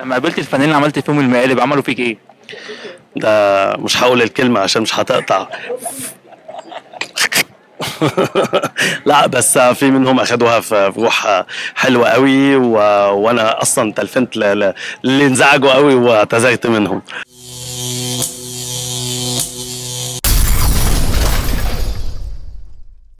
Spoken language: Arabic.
لما قابلت الفنانين اللي عملت فيهم المقالب عملوا فيك إيه؟ ده مش هقول الكلمة عشان مش هتقطع لا بس في منهم أخدوها في في روح حلوة قوي و... وأنا أصلا تلفنت ل... ل... اللي انزعجوا قوي واعتذرت منهم